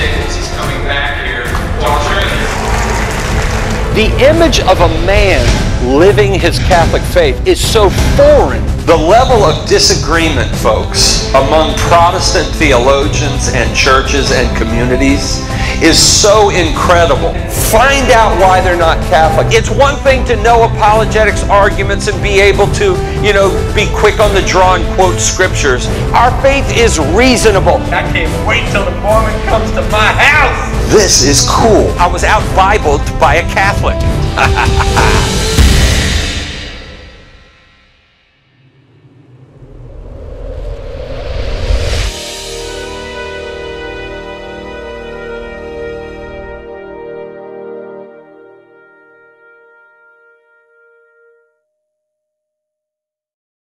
he's coming back here. The image of a man living his Catholic faith is so foreign. The level of disagreement, folks, among Protestant theologians and churches and communities is so incredible. Find out why they're not Catholic. It's one thing to know apologetics arguments and be able to, you know, be quick on the draw and quote scriptures. Our faith is reasonable. I can't wait till the Mormon comes to my house. This is cool. I was out Bibled by a Catholic.